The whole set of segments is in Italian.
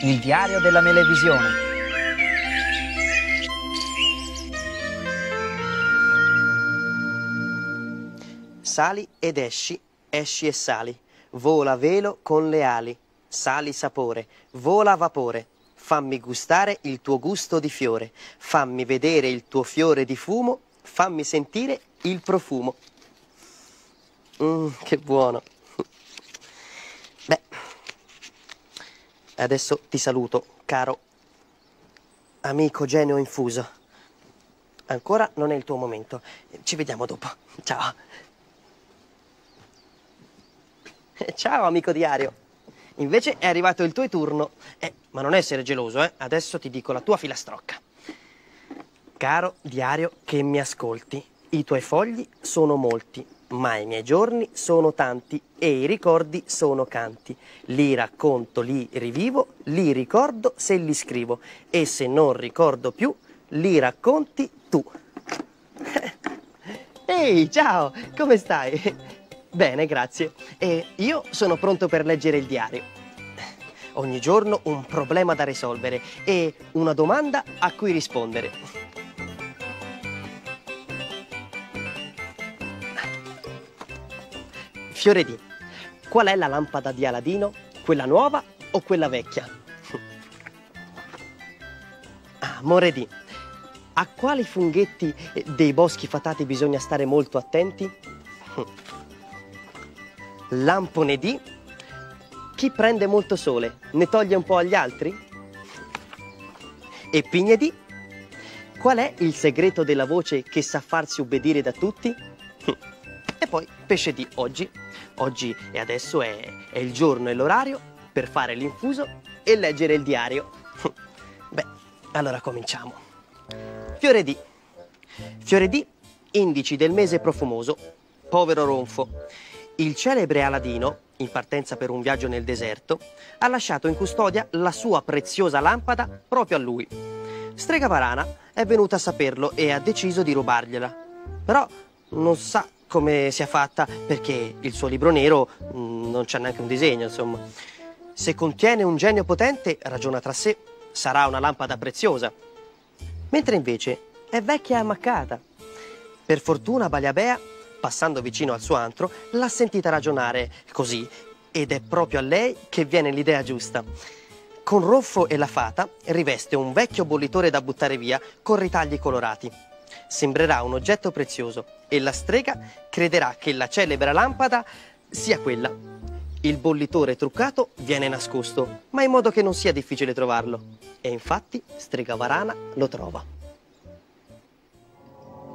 Il diario della melevisione. Sali ed esci, esci e sali. Vola velo con le ali. Sali sapore, vola vapore. Fammi gustare il tuo gusto di fiore. Fammi vedere il tuo fiore di fumo. Fammi sentire il profumo. Mm, che buono. Adesso ti saluto, caro amico genio infuso. Ancora non è il tuo momento. Ci vediamo dopo. Ciao. Ciao, amico diario. Invece è arrivato il tuo turno. Eh, ma non essere geloso, eh. Adesso ti dico la tua filastrocca. Caro diario che mi ascolti, i tuoi fogli sono molti, ma i miei giorni sono tanti e i ricordi sono canti. Li racconto, li rivivo, li ricordo se li scrivo e se non ricordo più, li racconti tu. Ehi, ciao, come stai? Bene, grazie. E io sono pronto per leggere il diario. Ogni giorno un problema da risolvere e una domanda a cui rispondere. Fiore D, qual è la lampada di Aladino? Quella nuova o quella vecchia? Amore D, a quali funghetti dei boschi fatati bisogna stare molto attenti? Lampone D, chi prende molto sole ne toglie un po' agli altri? E Pigne D, qual è il segreto della voce che sa farsi ubbidire da tutti? E poi pesce D, oggi, oggi e adesso è, è il giorno e l'orario per fare l'infuso e leggere il diario. Beh, allora cominciamo. Fiore D. Fiore D, indici del mese profumoso. Povero ronfo. Il celebre Aladino, in partenza per un viaggio nel deserto, ha lasciato in custodia la sua preziosa lampada proprio a lui. Strega Varana è venuta a saperlo e ha deciso di rubargliela. Però non sa come sia fatta perché il suo libro nero mm, non c'è neanche un disegno, insomma. Se contiene un genio potente, ragiona tra sé, sarà una lampada preziosa. Mentre invece è vecchia e ammaccata. Per fortuna Baliabea, passando vicino al suo antro, l'ha sentita ragionare così ed è proprio a lei che viene l'idea giusta. Con Roffo e la fata riveste un vecchio bollitore da buttare via con ritagli colorati. Sembrerà un oggetto prezioso e la strega crederà che la celebre lampada sia quella. Il bollitore truccato viene nascosto, ma in modo che non sia difficile trovarlo. E infatti strega Varana lo trova.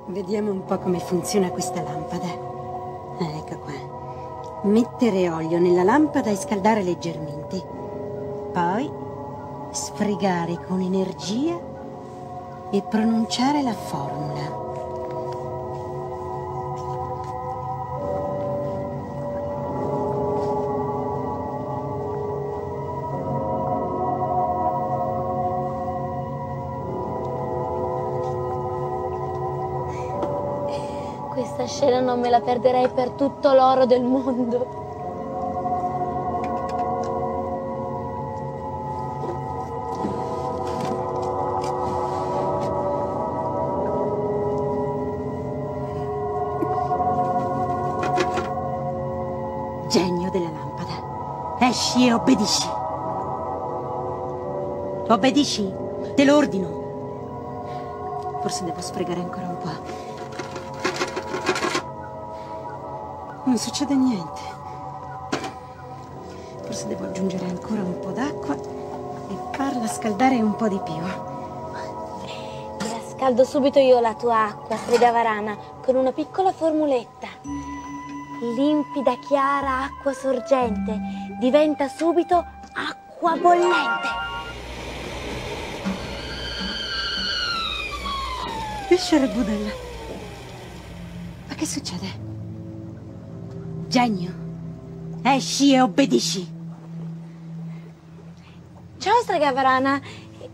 Vediamo un po' come funziona questa lampada. Ecco qua. Mettere olio nella lampada e scaldare leggermente. Poi sfregare con energia e pronunciare la formula. Questa scena non me la perderei per tutto l'oro del mondo. Esci e obbedisci. Obbedisci? Te lo ordino. Forse devo sfregare ancora un po'. Non succede niente. Forse devo aggiungere ancora un po' d'acqua e farla scaldare un po' di più. La scaldo subito io la tua acqua, strega varana, con una piccola formuletta. Limpida, chiara, acqua sorgente, diventa subito acqua bollente. Piscere budella. Ma che succede? Genio, esci e obbedisci. Ciao, strega varana.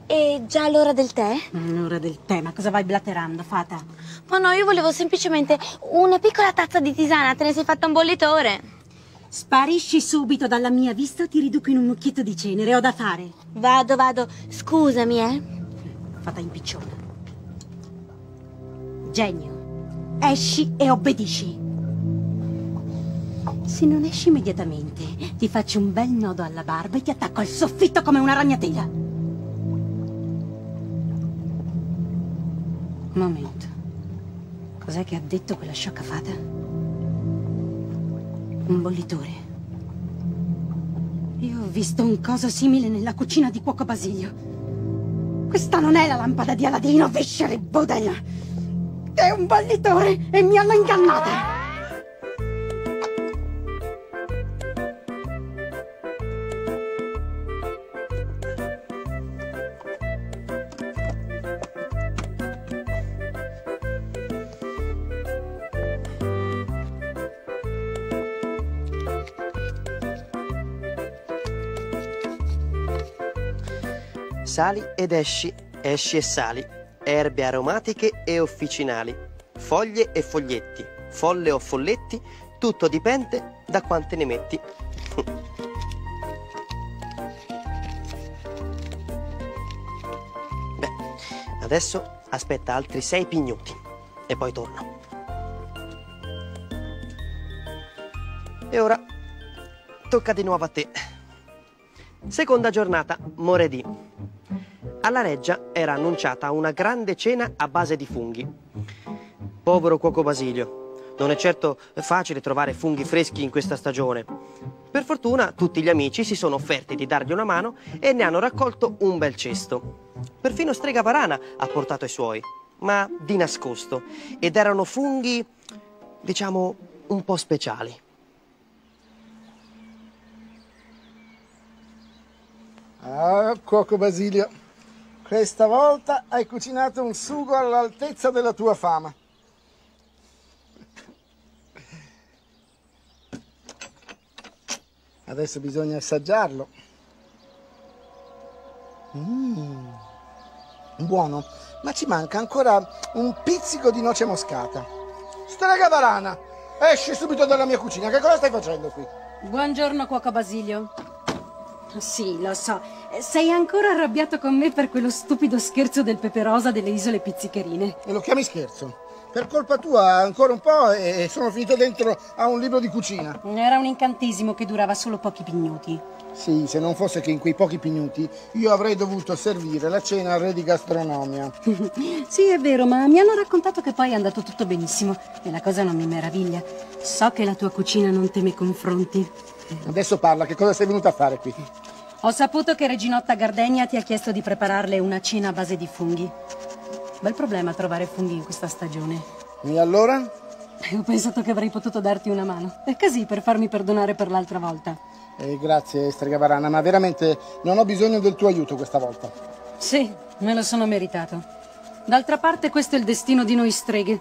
È già l'ora del tè? L'ora del tè, ma cosa vai blaterando, fata? Ma no, io volevo semplicemente una piccola tazza di tisana, te ne sei fatta un bollitore. Sparisci subito dalla mia vista o ti riduco in un mucchietto di cenere. Ho da fare. Vado, vado. Scusami, eh. Fata impicciona. Genio, esci e obbedisci. Se non esci immediatamente, ti faccio un bel nodo alla barba e ti attacco al soffitto come una ragnatela. Momento. Cos'è che ha detto quella sciocca fata? Un bollitore. Io ho visto un coso simile nella cucina di cuoco Basilio. Questa non è la lampada di Aladino, viscere budella. È un bollitore e mi hanno ingannata. Sali ed esci, esci e sali, erbe aromatiche e officinali, foglie e foglietti, folle o folletti, tutto dipende da quante ne metti. Beh, adesso aspetta altri sei pignuti e poi torno. E ora tocca di nuovo a te. Seconda giornata, moredì. Alla reggia era annunciata una grande cena a base di funghi. Povero cuoco Basilio, non è certo facile trovare funghi freschi in questa stagione. Per fortuna tutti gli amici si sono offerti di dargli una mano e ne hanno raccolto un bel cesto. Perfino Strega Varana ha portato i suoi, ma di nascosto, ed erano funghi, diciamo, un po' speciali. Ah, cuoco Basilio, questa volta hai cucinato un sugo all'altezza della tua fama. Adesso bisogna assaggiarlo. Mmm, buono, ma ci manca ancora un pizzico di noce moscata. Strega Varana, esci subito dalla mia cucina, che cosa stai facendo qui? Buongiorno, cuoco Basilio. Sì, lo so. Sei ancora arrabbiato con me per quello stupido scherzo del pepe rosa delle isole pizzicherine. E lo chiami scherzo? Per colpa tua ancora un po' e sono finito dentro a un libro di cucina. Era un incantesimo che durava solo pochi pignuti. Sì, se non fosse che in quei pochi pignuti io avrei dovuto servire la cena al re di gastronomia. sì, è vero, ma mi hanno raccontato che poi è andato tutto benissimo e la cosa non mi meraviglia. So che la tua cucina non teme confronti. Adesso parla, che cosa sei venuta a fare qui? Ho saputo che Reginotta Gardenia ti ha chiesto di prepararle una cena a base di funghi. Bel problema trovare funghi in questa stagione. E allora? Ho pensato che avrei potuto darti una mano. È così per farmi perdonare per l'altra volta. Eh, grazie, Strega Varana, ma veramente non ho bisogno del tuo aiuto questa volta. Sì, me lo sono meritato. D'altra parte questo è il destino di noi streghe.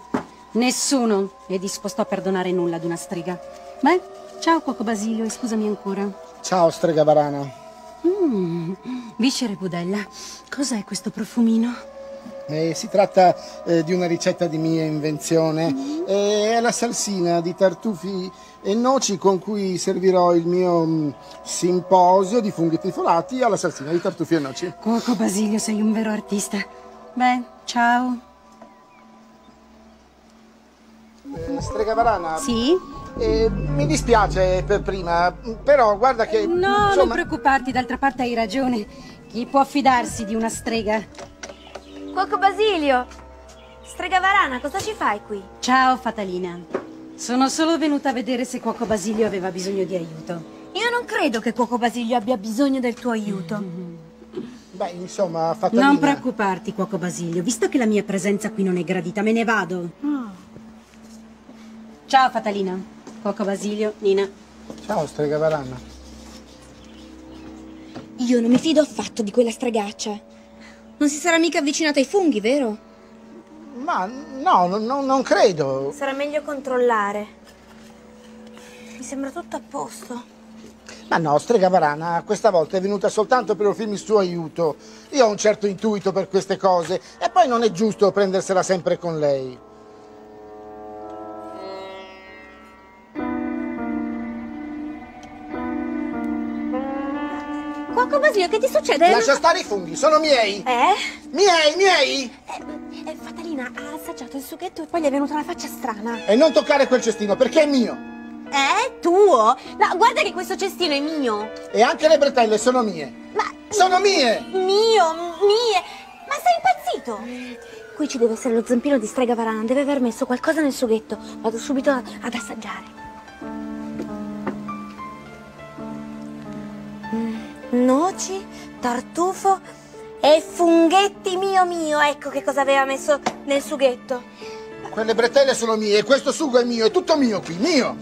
Nessuno è disposto a perdonare nulla ad una strega. Beh, ciao Cuoco Basilio e scusami ancora. Ciao, Strega Varana. Mmm, viscere budella, cos'è questo profumino? Eh, si tratta eh, di una ricetta di mia invenzione. Eh, è la salsina di tartufi e noci con cui servirò il mio mm, simposio di funghi trifolati alla salsina di tartufi e noci. Cuoco Basilio, sei un vero artista. Beh, ciao. Eh, Strega Varana. Sì? Eh, mi dispiace per prima, però guarda che... No, insomma... non preoccuparti, d'altra parte hai ragione. Chi può fidarsi di una strega? Cuoco Basilio! Strega Varana, cosa ci fai qui? Ciao, Fatalina. Sono solo venuta a vedere se Cuoco Basilio aveva bisogno di aiuto. Io non credo che Cuoco Basilio abbia bisogno del tuo aiuto. Beh, insomma, Fatalina... Non preoccuparti, Cuoco Basilio. Visto che la mia presenza qui non è gradita, me ne vado. Ciao, Fatalina. Cuoco Basilio, Nina. Ciao, Strega Varana. Io non mi fido affatto di quella stregaccia. Non si sarà mica avvicinata ai funghi, vero? Ma no, no, non credo. Sarà meglio controllare. Mi sembra tutto a posto. Ma no, Strega Varana, questa volta è venuta soltanto per offrirmi il suo aiuto. Io ho un certo intuito per queste cose e poi non è giusto prendersela sempre con lei. Cuoco Basilio, che ti succede? Lascia stare i funghi, sono miei. Eh? Miei, miei. Eh, Fatalina ha assaggiato il sughetto e poi gli è venuta una faccia strana. E non toccare quel cestino, perché è mio. Eh? Tuo? No, guarda che questo cestino è mio. E anche le bretelle sono mie. Ma... Sono mie. Mio, mie. Ma sei impazzito? Qui ci deve essere lo zampino di strega varana, deve aver messo qualcosa nel sughetto. Vado subito ad assaggiare. Noci, tartufo e funghetti mio mio. Ecco che cosa aveva messo nel sughetto. Quelle bretelle sono mie questo sugo è mio, è tutto mio qui, mio.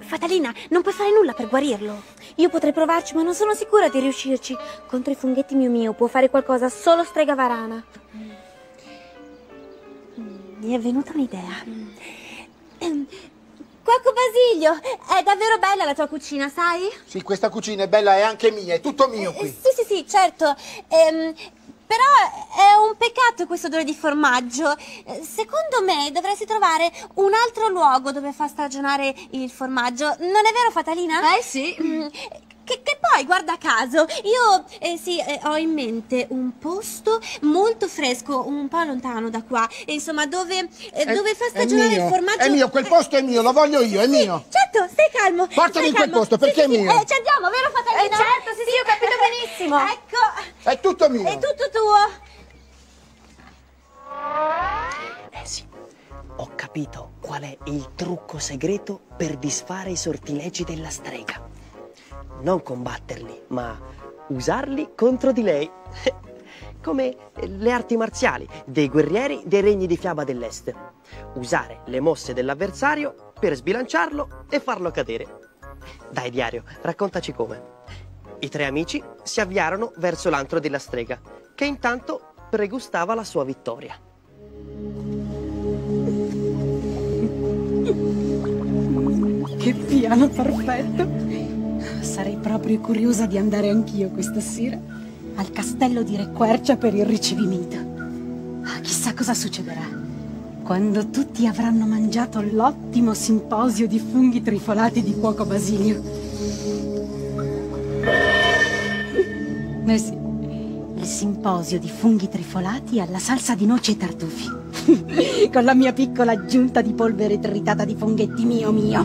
Fatalina, non puoi fare nulla per guarirlo. Io potrei provarci, ma non sono sicura di riuscirci. Contro i funghetti mio mio può fare qualcosa solo strega varana. Mi è venuta un'idea. Cuoco Basilio, è davvero bella la tua cucina, sai? Sì, questa cucina è bella, è anche mia, è tutto mio Eh, qui. Sì, sì, sì, certo. Ehm, però è un peccato questo odore di formaggio. Eh, Secondo me dovresti trovare un altro luogo dove far stagionare il formaggio. Non è vero, Fatalina? Eh sì. Che, che poi, guarda caso, io eh, sì, eh, ho in mente un posto molto fresco, un po' lontano da qua, insomma, dove, eh, È- dove far è stagionare mio, il formaggio. È mio, quel posto è mio, lo voglio io, è Sì, mio. Certo, stai calmo. Portami stai in quel calmo. posto, Sì, perché sì, è sì, mio. Eh, ci andiamo, vero Fatalina? certo, sì, sì, ho capito benissimo. ecco, È tutto mio. è tutto tuo. Eh sì, ho capito qual è il trucco segreto per disfare i sortilegi della strega. Non combatterli, ma usarli contro di lei. Come le arti marziali dei guerrieri dei regni di fiaba dell'Est. Usare le mosse dell'avversario per sbilanciarlo e farlo cadere. Dai, diario, raccontaci come. I tre amici si avviarono verso l'antro della strega, che intanto pregustava la sua vittoria. Che piano perfetto! Sarei proprio curiosa di andare anch'io questa sera al castello di Re Quercia per il ricevimento. Ah, chissà cosa succederà quando tutti avranno mangiato l'ottimo simposio di funghi trifolati di cuoco Basilio. Eh sì, il simposio di funghi trifolati alla salsa di noci e tartufi. Con la mia piccola aggiunta di polvere tritata di funghetti mio mio.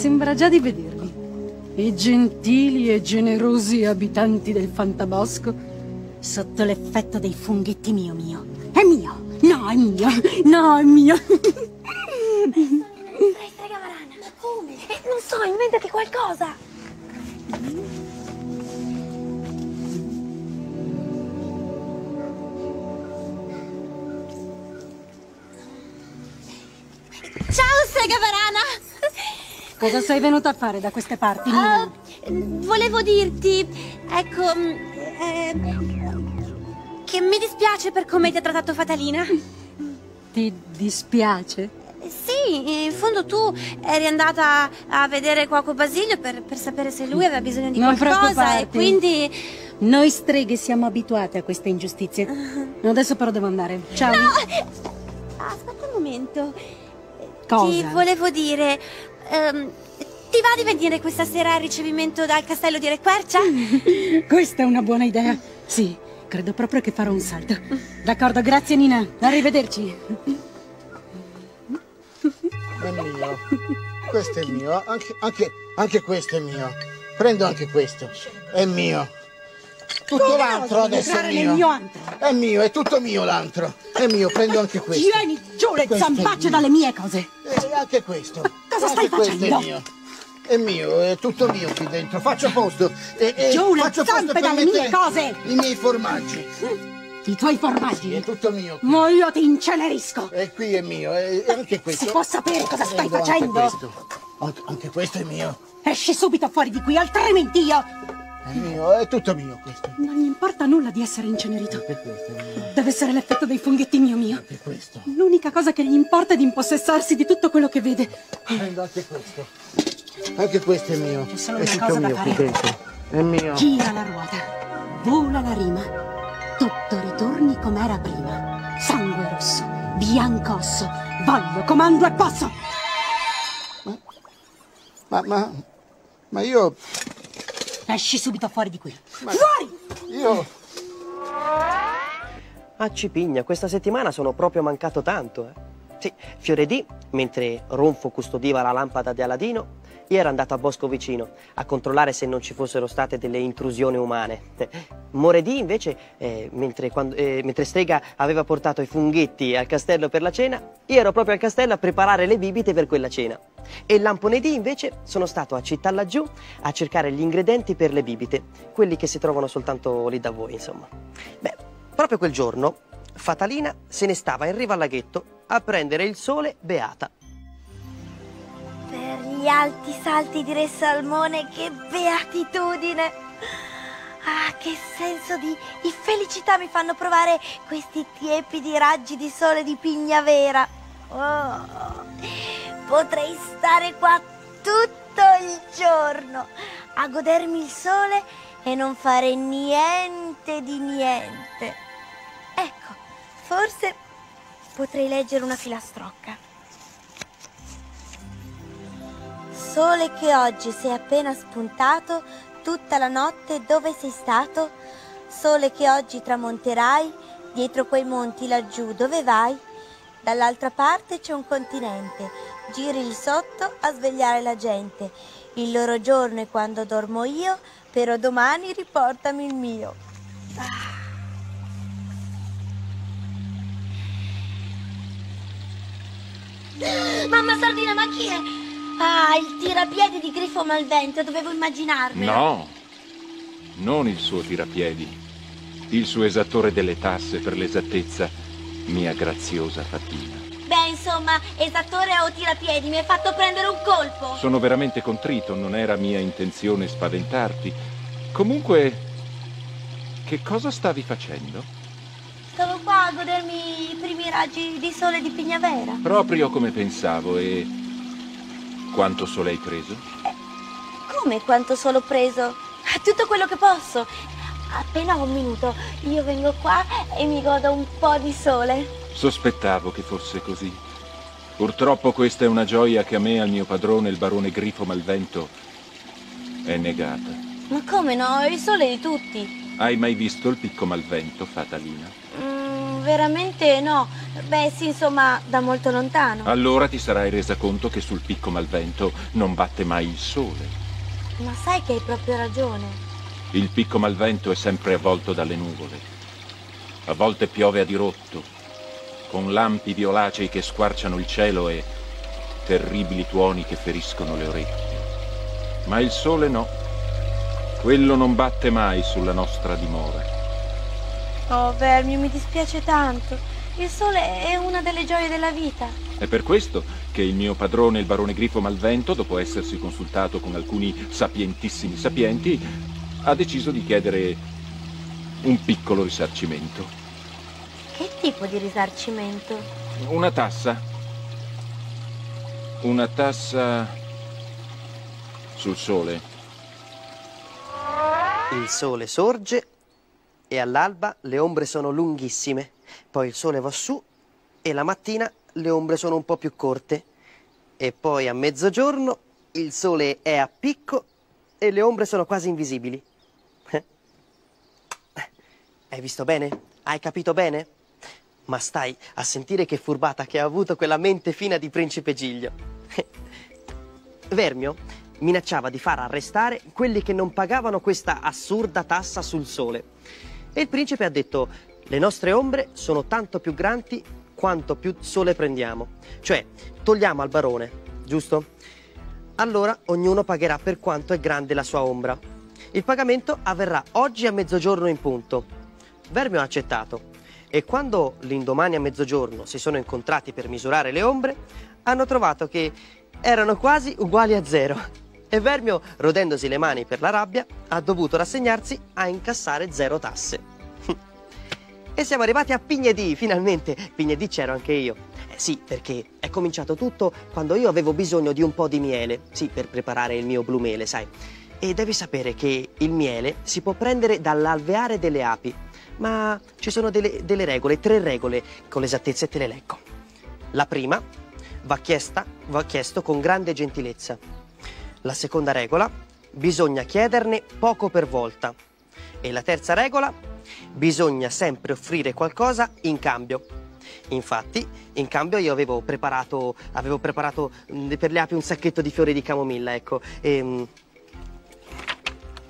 Sembra già di vederli. I gentili e generosi abitanti del fantabosco sotto l'effetto dei funghetti mio mio. È mio! No, è mio! No, è mio! Strega varana. Ma come? Non so, inventati qualcosa. Ciao, strega varana. Cosa sei venuta a fare da queste parti, Ah, Nina? volevo dirti, ecco, mm, eh, che mi dispiace per come ti ha trattato Fatalina. Ti dispiace? Sì, in fondo tu eri andata a vedere Cuoco Basilio per, per sapere se lui aveva bisogno di Non qualcosa e quindi... Noi streghe siamo abituate a queste ingiustizie. Adesso però devo andare. Ciao. Aspetta un momento. Cosa? Ti volevo dire... ehm, ti va di venire questa sera al ricevimento dal castello di Re Quercia? Questa è una buona idea. Sì, credo proprio che farò un salto. D'accordo, grazie Nina. Arrivederci. È mio. Questo è mio. Anche, anche, anche questo è mio. Prendo anche questo. È mio. Tutto l'altro adesso è mio. mio antro? È mio, è tutto mio l'altro. È mio, prendo anche questo. Tieni giù le zampacce dalle mie cose. E anche questo. Cosa stai questo facendo? è mio. È mio, è tutto mio qui dentro. Faccio posto. E, e Giù le zampe dalle mie cose. I miei formaggi. I tuoi Sì, è formaggi. tutto mio qui. Ma io ti incenerisco. E qui è mio, e e anche questo. Si può sapere cosa stai Prendo anche facendo? questo. Anche questo è mio. Esci subito fuori di qui, altrimenti io... È mio, è tutto mio questo. Non gli importa nulla di essere incenerito. Anche questo è. Deve essere l'effetto dei funghetti mio mio. Anche questo. L'unica cosa che gli importa è di impossessarsi di tutto quello che vede. Prendo anche questo. Anche questo è mio. C'è solo è una cosa da mio qui fare. dentro. È mio. Gira la ruota, vola la rima, tutto ritorni com'era prima. Sangue rosso, bianco osso, voglio, comando e posso. Ma, ma, ma io, Esci subito fuori di qui. io... A Cipigna, questa settimana sono proprio mancato tanto. Eh. Sì, Fioredì, mentre Ronfo custodiva la lampada di Aladino, io ero andato a Bosco vicino a controllare se non ci fossero state delle intrusioni umane. Moredì, invece, eh, mentre, quando- eh, mentre Strega aveva portato i funghetti al castello per la cena, io ero proprio al castello a preparare le bibite per quella cena. E Lamponedì, invece, sono stato a città laggiù a cercare gli ingredienti per le bibite, quelli che si trovano soltanto lì da voi, insomma. Beh, proprio quel giorno, Fatalina se ne stava in riva al laghetto a prendere il sole beata. Per gli alti salti di Re Salmone, che beatitudine! Ah, che senso di, di felicità mi fanno provare questi tiepidi raggi di sole di pigna vera. Oh, potrei stare qua tutto il giorno a godermi il sole e non fare niente di niente. Ecco, forse potrei leggere una filastrocca. Sole che oggi sei appena spuntato, tutta la notte dove sei stato? Sole che oggi tramonterai, dietro quei monti laggiù dove vai? Dall'altra parte c'è un continente, giri lì sotto a svegliare la gente. Il loro giorno è quando dormo io, però domani riportami il mio. Mamma Sardina, ma chi è? Ah, il tirapiedi di Grifo Malvento, dovevo immaginarmelo. No, non il suo tirapiedi, il suo esattore delle tasse per l'esattezza, mia graziosa Fatina. Beh, insomma, esattore o tirapiedi, mi hai fatto prendere un colpo. Sono veramente contrito, non era mia intenzione spaventarti. Comunque, che cosa stavi facendo? Stavo qua a godermi i primi raggi di sole di Pignavera. Proprio come pensavo e... Quanto sole hai preso? Come quanto sole ho preso? Tutto quello che posso. Appena ho un minuto, io vengo qua e mi godo un po' di sole. Sospettavo che fosse così. Purtroppo questa è una gioia che a me e al mio padrone, il barone Grifo Malvento, è negata. Ma come no? Il sole di tutti. Hai mai visto il picco Malvento, Fatalina? Veramente no. Beh, sì, insomma, da molto lontano. Allora ti sarai resa conto che sul picco Malvento non batte mai il sole. Ma sai che hai proprio ragione. Il picco Malvento è sempre avvolto dalle nuvole. A volte piove a dirotto, con lampi violacei che squarciano il cielo e terribili tuoni che feriscono le orecchie. Ma il sole no. Quello non batte mai sulla nostra dimora. Oh, Vermio, mi dispiace tanto. Il sole è una delle gioie della vita. È per questo che il mio padrone, il barone Grifo Malvento, dopo essersi consultato con alcuni sapientissimi sapienti, ha deciso di chiedere un piccolo risarcimento. Che tipo di risarcimento? Una tassa. Una tassa sul sole. Il sole sorge e all'alba le ombre sono lunghissime, poi il sole va su e la mattina le ombre sono un po' più corte e poi a mezzogiorno il sole è a picco e le ombre sono quasi invisibili. Eh? Hai visto bene? Hai capito bene? Ma stai a sentire che furbata che ha avuto quella mente fina di principe Giglio. Vermio minacciava di far arrestare quelli che non pagavano questa assurda tassa sul sole. E il principe ha detto, le nostre ombre sono tanto più grandi quanto più sole prendiamo. Cioè, togliamo al barone, giusto? Allora ognuno pagherà per quanto è grande la sua ombra. Il pagamento avverrà oggi a mezzogiorno in punto. Vermio ha accettato e quando l'indomani a mezzogiorno si sono incontrati per misurare le ombre, hanno trovato che erano quasi uguali a zero. E Vermio, rodendosi le mani per la rabbia, ha dovuto rassegnarsi a incassare zero tasse. e siamo arrivati a Pignedì, finalmente. Pignedì c'ero anche io. Eh sì, perché è cominciato tutto quando io avevo bisogno di un po' di miele, sì, per preparare il mio blumele, sai. E devi sapere che il miele si può prendere dall'alveare delle api, ma ci sono delle, delle regole, tre regole, con l'esattezza te le leggo. La prima va, chiesta, va chiesto con grande gentilezza. La seconda regola, bisogna chiederne poco per volta. E la terza regola, bisogna sempre offrire qualcosa in cambio. Infatti, in cambio io avevo preparato, avevo preparato mm, per le api un sacchetto di fiori di camomilla, ecco. E, mm,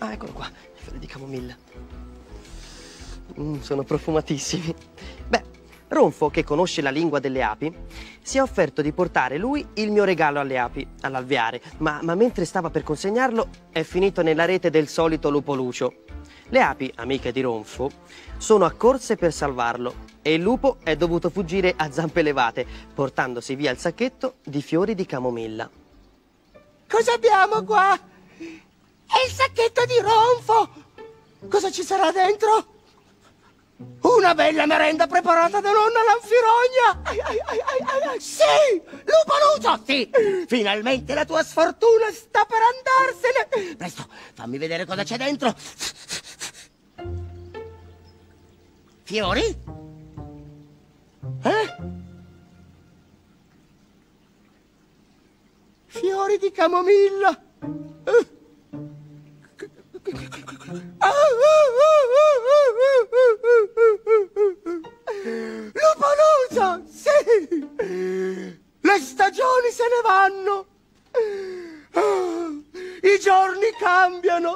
Ah, eccolo qua, i fiori di camomilla. Mm, sono profumatissimi. Beh, Ronfo, che conosce la lingua delle api, si è offerto di portare lui il mio regalo alle api, all'alveare, ma, ma mentre stava per consegnarlo è finito nella rete del solito lupo lucio. Le api, amiche di Ronfo, sono accorse per salvarlo e il lupo è dovuto fuggire a zampe levate, portandosi via il sacchetto di fiori di camomilla. Cosa abbiamo qua? È il sacchetto di Ronfo! Cosa ci sarà dentro? Una bella merenda preparata da nonna Lanfirogna! Ai, ai, ai. Sì! Lupo Lucio, sì! Finalmente la tua sfortuna sta per andarsene! Presto, fammi vedere cosa c'è dentro! Fiori? Eh? Fiori di camomilla! Eh. Lupalusa, sì! Le stagioni se ne vanno! I giorni cambiano!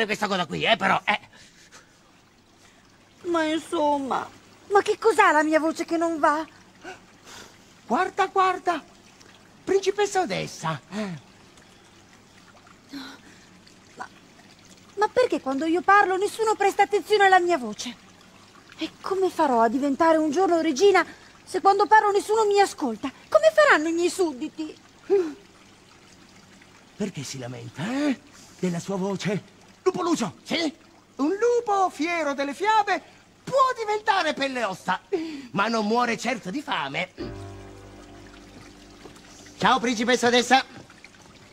Mangiare questa cosa qui, eh, però, eh. Ma insomma, ma che cos'ha la mia voce che non va? Guarda, guarda. Principessa Odessa. Eh. Ma perché quando io parlo nessuno presta attenzione alla mia voce? E come farò a diventare un giorno regina se quando parlo nessuno mi ascolta? Come faranno i miei sudditi? Perché si lamenta, eh? Della sua voce? Lupo Lucio, sì? Un lupo fiero delle fiabe può diventare pelle e ossa, ma non muore certo di fame. Ciao, principessa Odessa.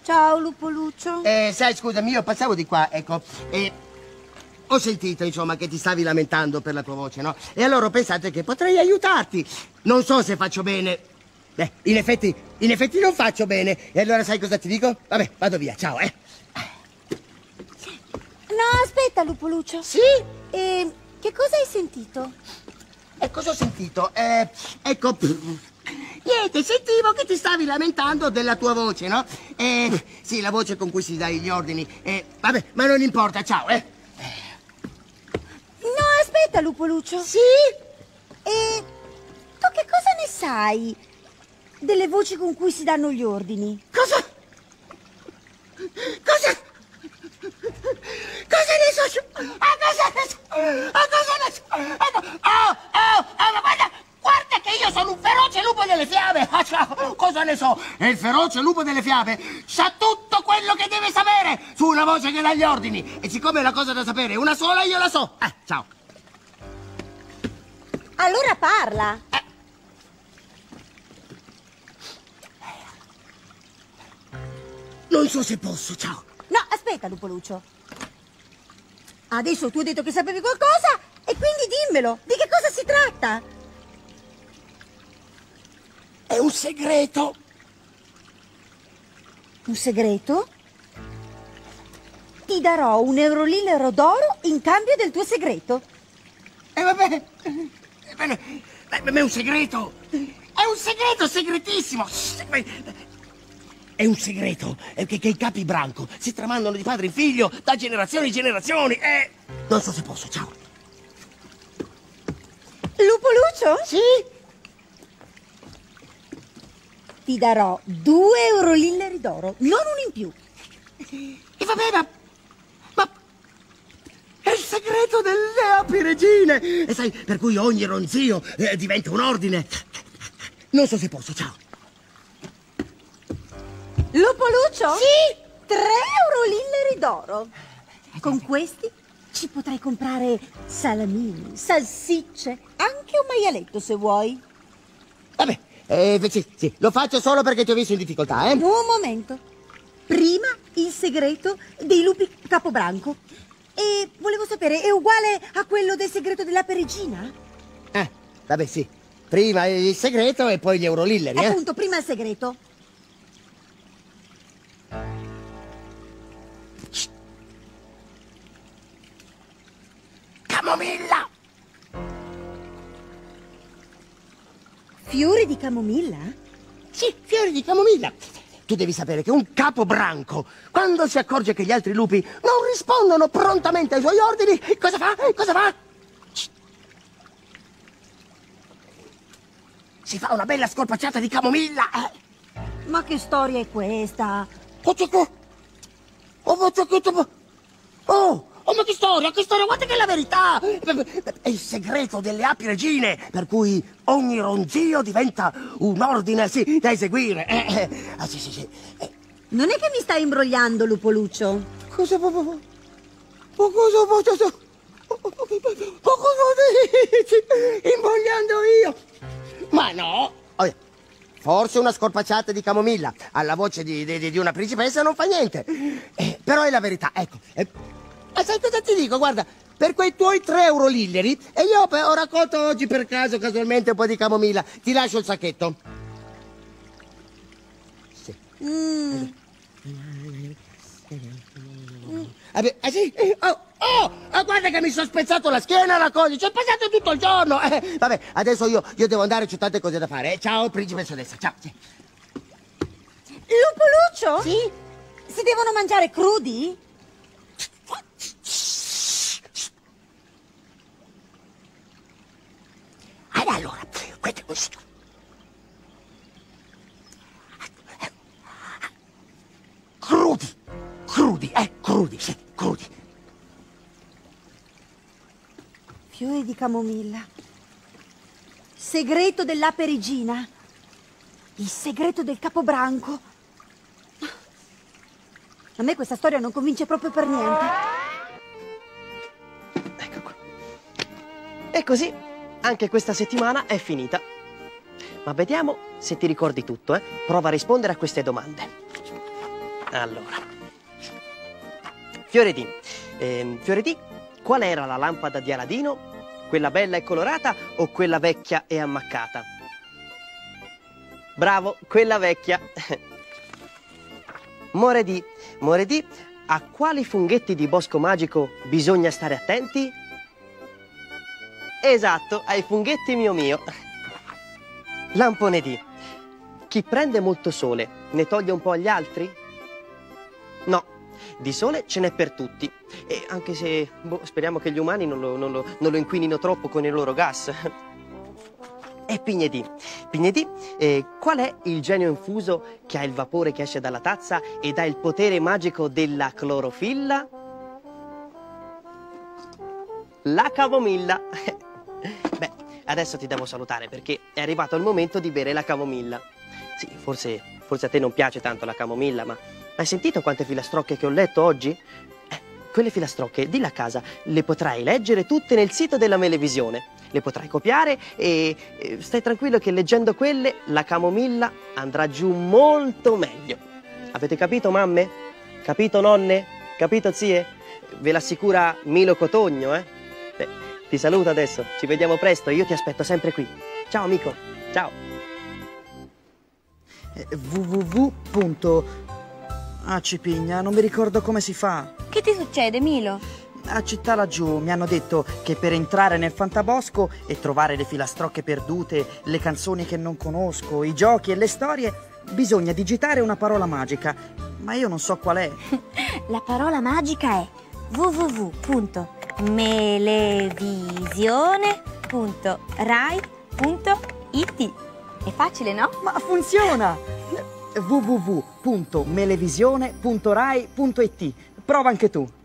Ciao, Lupo Lucio. Eh, sai, scusami, io passavo di qua, ecco, e ho sentito, insomma, che ti stavi lamentando per la tua voce, no? E allora ho pensato che potrei aiutarti. Non so se faccio bene. Beh, in effetti, in effetti non faccio bene. E allora sai cosa ti dico? Vabbè, vado via, ciao, eh. No, aspetta, Lupo Lucio. Sì? E che cosa hai sentito? E cosa ho sentito? Eh, ecco... Niente, sentivo che ti stavi lamentando della tua voce, no? Eh, sì, la voce con cui si dai gli ordini. Eh, vabbè, ma non importa, ciao, eh. No, aspetta, Lupo Lucio. Sì? E tu che cosa ne sai delle voci con cui si danno gli ordini? Cosa? Cosa? Cosa ne so? Ah, cosa ne so? Ah, cosa ne so? Ah, no. oh, oh, oh, ma guarda, guarda che io sono un feroce lupo delle fiabe. Ah, ciao, cosa ne so? E il feroce lupo delle fiabe sa tutto quello che deve sapere su una voce che dà gli ordini. E siccome la cosa da sapere è una sola, io la so. Eh, ciao. Allora parla. Non so se posso, ciao. No, aspetta, Lupo Lucio. Adesso tu hai detto che sapevi qualcosa e quindi dimmelo. Di che cosa si tratta? È un segreto. Un segreto? Ti darò un eurolillero d'oro in cambio del tuo segreto. E vabbè, ebbene, ma è un segreto. È un segreto segretissimo. È un segreto è che, che i capi branco si tramandano di padre in figlio da generazioni in generazioni. E non so se posso, ciao. Lupo Lucio? Sì? Ti darò due eurolilleri d'oro, non un in più. E vabbè, ma... Ma... È il segreto delle api regine. E sai, per cui ogni ronzio eh, diventa un ordine. Non so se posso, ciao. Lupo Lucio? Sì? Tre eurolilleri d'oro. Con questi Ci potrai comprare salamini, salsicce, anche un maialetto se vuoi. Vabbè, eh, sì, sì, lo faccio solo perché ti ho visto in difficoltà, eh? Un momento. Prima il segreto dei lupi capobranco. E volevo sapere, è uguale a quello del segreto della perigina? Eh, vabbè, sì. Prima il segreto e poi gli eurolilleri, eh? Appunto, prima il segreto. Camomilla! Fiori di camomilla? Sì, fiori di camomilla. Tu devi sapere che un capo branco, quando si accorge che gli altri lupi non rispondono prontamente ai suoi ordini, cosa fa? Cosa fa? Si fa una bella scorpacciata di camomilla. eh. Ma che storia è questa? Oh. Oh, Oh, ma che storia, che storia, guarda che è la verità! È il segreto delle api regine, per cui ogni ronzio diventa un ordine, sì, da eseguire. Eh, eh. Ah, sì, sì, sì. Eh, Non è che mi stai imbrogliando, Lupoluccio? cosa po- po- po- cosa. Ma cosa dici? Invogliando io? Ma no! Oh, Forse una scorpacciata di camomilla alla voce di, di- di una principessa non fa niente. Eh, però è la verità, ecco. Eh, ma cosa ti dico? Guarda, per quei tuoi tre euro lilleri, e io ho raccolto oggi per caso casualmente un po' di camomilla, ti lascio il sacchetto. Sì. Vabbè, eh sì? Oh, oh, oh, guarda che mi sono spezzato la schiena, la cosa, ci ho passato tutto il giorno. Eh, vabbè, adesso io, io devo andare, c'ho tante cose da fare. eh. Ciao, principessa ciao. Sì. Lupoluccio? Sì? Si devono mangiare crudi? Di camomilla. Segreto dell'ape regina. Il segreto del capobranco. A me questa storia non convince proprio per niente. Ecco qua. E così anche questa settimana è finita. Ma vediamo se ti ricordi tutto, eh? Prova a rispondere a queste domande. Allora. Fiore D. Ehm, Fiore D, qual era la lampada di Aladino? Quella bella e colorata o quella vecchia e ammaccata? Bravo, quella vecchia. More D. More D, a quali funghetti di bosco magico bisogna stare attenti? Esatto, ai funghetti mio mio. Lampone D. Chi prende molto sole ne toglie un po' agli altri? No, di sole ce n'è per tutti. E anche se boh, speriamo che gli umani non lo, non lo- non lo inquinino troppo con il loro gas. E Pignedì. Pignedì, eh, qual è il genio infuso che ha il vapore che esce dalla tazza ed ha il potere magico della clorofilla? La camomilla. Beh, adesso ti devo salutare perché è arrivato il momento di bere la camomilla. Sì, forse, forse a te non piace tanto la camomilla, ma hai sentito quante filastrocche che ho letto oggi? Eh, quelle filastrocche, di là a casa, le potrai leggere tutte nel sito della Melevisione. Le potrai copiare e, e stai tranquillo che leggendo quelle la camomilla andrà giù molto meglio. Avete capito, mamme? Capito, nonne? Capito, zie? Ve l'assicura Milo Cotogno, eh? Beh, ti saluto adesso, ci vediamo presto, io ti aspetto sempre qui. Ciao amico, ciao. Eh, www. Ah, Cipigna, non mi ricordo come si fa. Che ti succede, Milo? A città laggiù mi hanno detto che per entrare nel fantabosco e trovare le filastrocche perdute, le canzoni che non conosco, i giochi e le storie, bisogna digitare una parola magica. Ma io non so qual è. La parola magica è www.melevisione.rai.it. È facile, no? Ma funziona! www.melevisione.rai.it Prova anche tu.